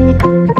Subscribe,